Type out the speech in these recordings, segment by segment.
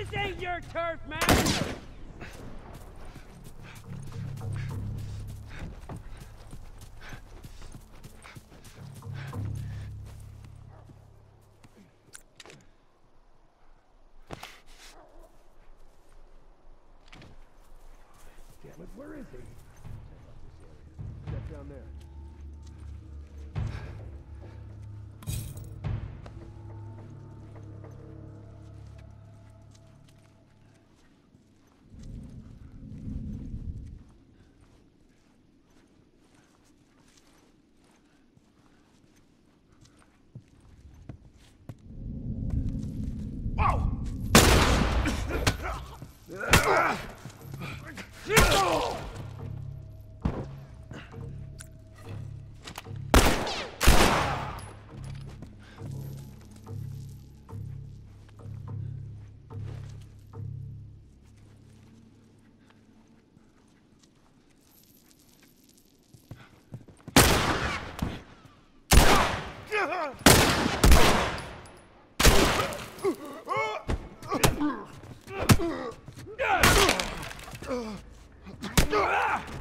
This ain't your turf, man! Oh! Ah!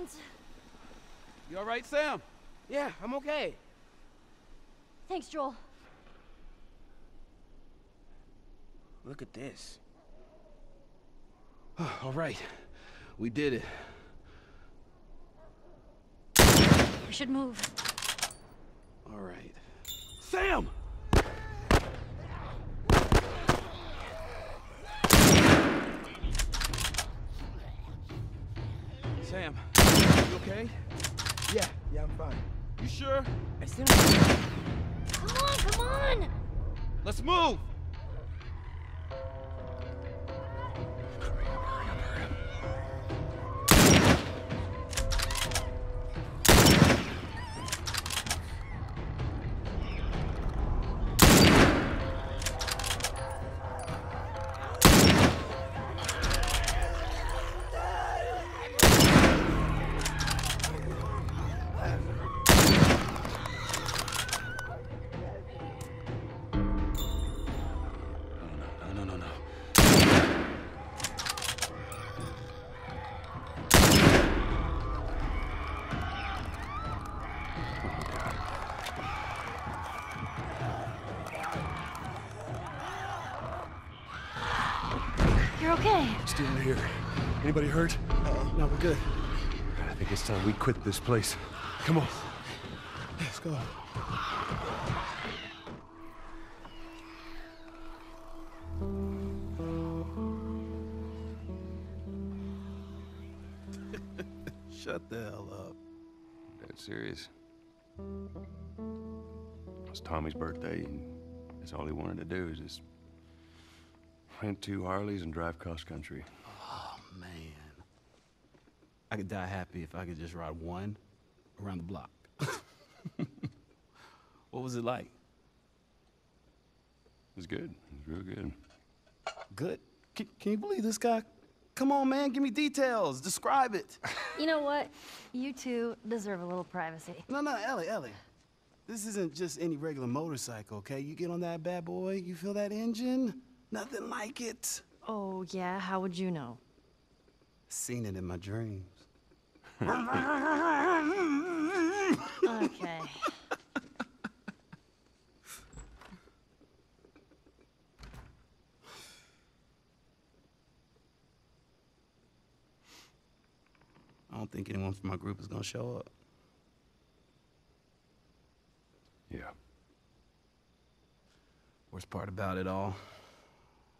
Hands. You all right, Sam? Yeah, I'm okay. Thanks, Joel. Look at this. all right. We did it. We should move. All right. Sam! Sam, You sure? As soon as Come on, come on! Let's move! Okay. Still here. Anybody hurt? Uh-uh. No, we're good. I think it's time we quit this place. Come on. Let's go. Shut the hell up. Dead serious. It's Tommy's birthday, and that's all he wanted to do is just rent two Harleys and drive cross country. Oh, man. I could die happy if I could just ride one around the block. what was it like? It was good. It was real good. Good. Can, can you believe this guy? Come on, man, give me details. Describe it. You know what? You two deserve a little privacy. No, no, Ellie, Ellie. This isn't just any regular motorcycle, okay? You get on that bad boy, you feel that engine? Nothing like it. Oh, yeah? How would you know? Seen it in my dreams. Okay. I don't think anyone from my group is gonna show up. Yeah. Worst part about it all,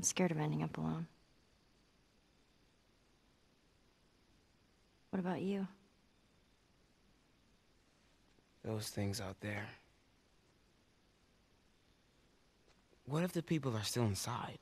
I'm scared of ending up alone. What about you? Those things out there. What if the people are still inside?